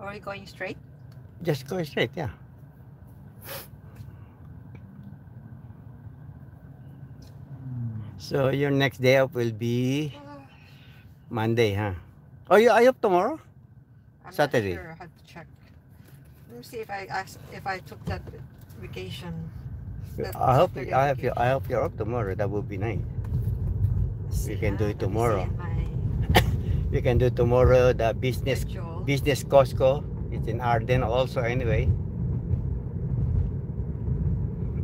Are you going straight? Just go straight, yeah. So your next day off will be uh, Monday, huh? Oh, you are you off tomorrow? I'm Saturday. Not sure. I have to check. Let me see if I asked if I took that vacation. that I hope Saturday I hope you I hope you're up tomorrow. That would be nice. See, can do it let me see tomorrow. You can do tomorrow the business schedule. Business Costco. It's in Arden also anyway.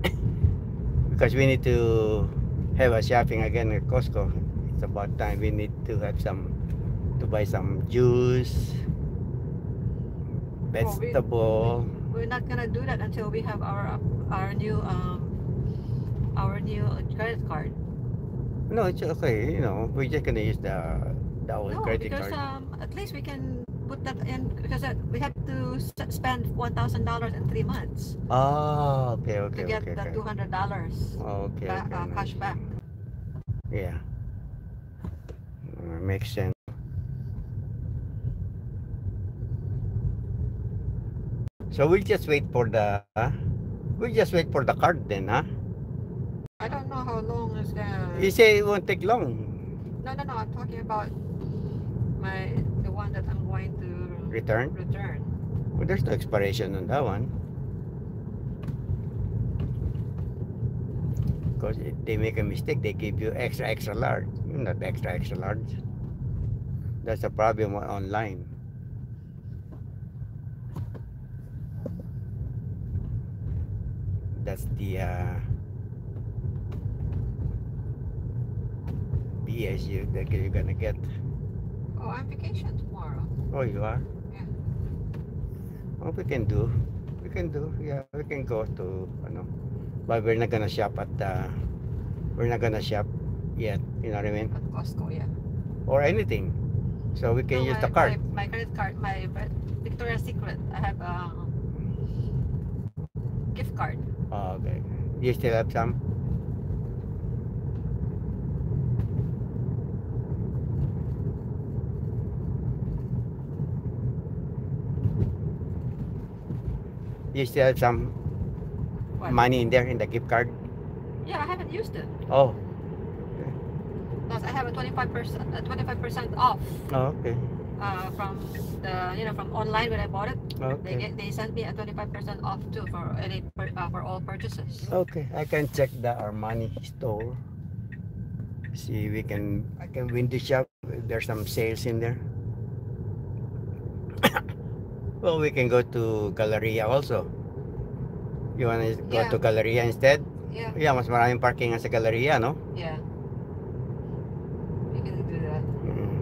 because we need to have a shopping again at Costco. It's about time we need to have some to buy some juice, we- vegetable. We're not gonna do that until we have our our new um our new credit card. No, it's okay. You know, we're just gonna use the the old No, credit because card. um at least we can put that in because we have to spend one thousand dollars in three months oh, okay, okay, to get okay, the okay. two hundred dollars Okay, ba- okay, uh, cash back. Yeah. Uh, makes sense. So we'll just wait for the we'll just wait for the card then, huh? I don't know how long is gonna. You say it won't take long. No, no, no. I'm talking about my the one that I'm going to Return? return. Well, there's no expiration on that one. Because if they make a mistake, they give you extra, extra large. You're not extra, extra large. That's a problem online. That's the uh, BSU that you're gonna get. Oh, I'm vacation tomorrow. Oh, you are? Yeah. Oh, we can do. We can do. Yeah, we can go to, ano. But we're not gonna shop at the, we're not gonna shop yet. You know what I mean? At Costco, yeah. Or anything. So we can No, use my, the card. My, my credit card, my Victoria's Secret. I have a gift card. Oh, okay. You still have some? You still have some What? money in there in the gift card? Yeah, I haven't used it. Oh, Because I have a 25%, uh, 25% off oh okay. uh, from the, you know, from online when I bought it. They get, they sent me a 25% off too for any, pur- uh, for all purchases. Okay, I can check the Armani store. See, we can, I can win window shop. if There's some sales in there. Well, we can go to Galleria also. You want to go Yeah. to Galleria instead? Yeah, Yeah, mas maraming parking nga sa Galleria, no? yeah. We can do that. Mm.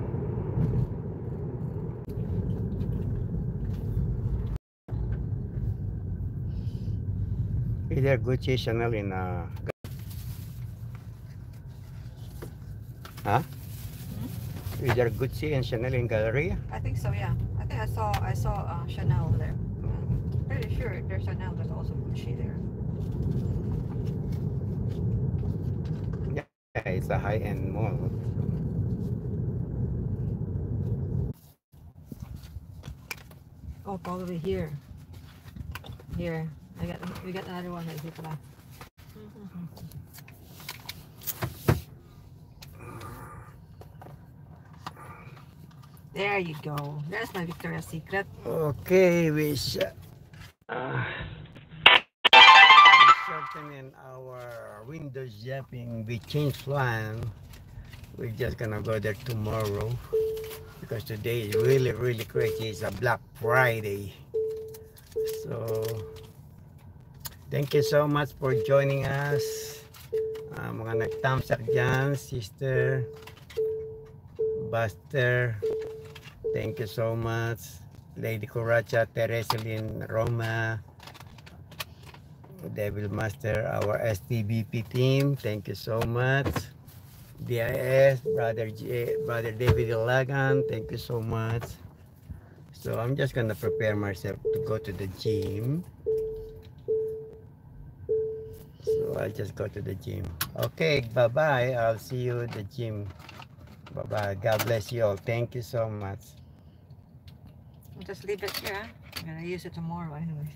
Either Gucci, Chanel in uh, Huh? Is there Gucci and Chanel in Galleria? I think so, yeah. I think I saw, I saw uh, Chanel over there. Pretty sure there's Chanel, there's also Gucci there. Yeah, it's a high-end mall. Oh, probably here. Here. I got we got another one right here pala. There you go. There's my Victoria's Secret. Okay, we sh- uh, shortening our window shopping. We changed plan. We're just gonna go there tomorrow because today is really, really crazy. It's a Black Friday. So, thank you so much for joining us. Mga nag-thumbs up dyan, sister, Buster, Thank you so much. Lady Coracha, Teresalyn, Roma, Devil Master, our STBP team. Thank you so much. DIS, Brother J, Brother David Lagan, thank you so much. So I'm just gonna prepare myself to go to the gym. So I'll just go to the gym. Okay, bye-bye. I'll see you at the gym. Bye-bye. God bless you all. Thank you so much. Just leave it here. I'm gonna use it tomorrow anyway.